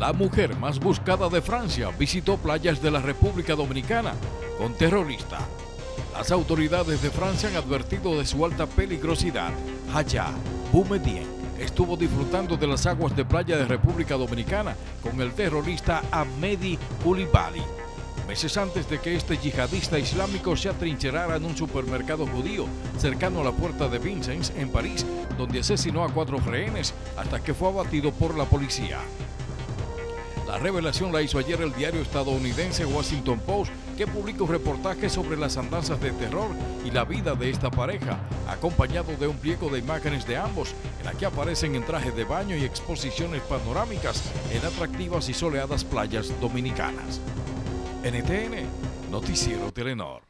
La mujer más buscada de Francia visitó playas de la República Dominicana con terrorista. Las autoridades de Francia han advertido de su alta peligrosidad. Haya Boumedien estuvo disfrutando de las aguas de playa de República Dominicana con el terrorista Ahmedi Koulibaly. Meses antes de que este yihadista islámico se atrincherara en un supermercado judío cercano a la puerta de Vincennes en París, donde asesinó a cuatro rehenes hasta que fue abatido por la policía. La revelación la hizo ayer el diario estadounidense Washington Post, que publicó un sobre las andanzas de terror y la vida de esta pareja, acompañado de un pliego de imágenes de ambos, en la que aparecen en traje de baño y exposiciones panorámicas en atractivas y soleadas playas dominicanas. NTN, Noticiero Telenor.